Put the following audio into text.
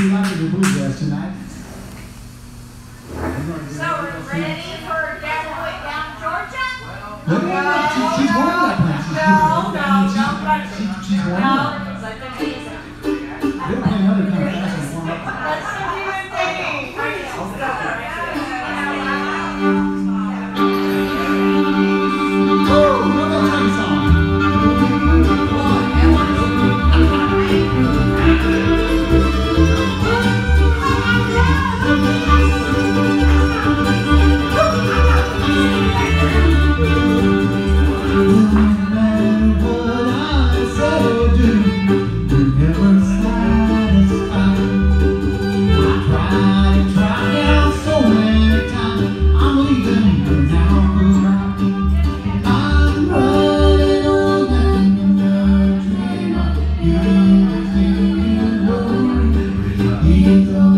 you tonight? So we're ready for Cowboy Down Georgia? Look no. She's. No, no, no. Pedro.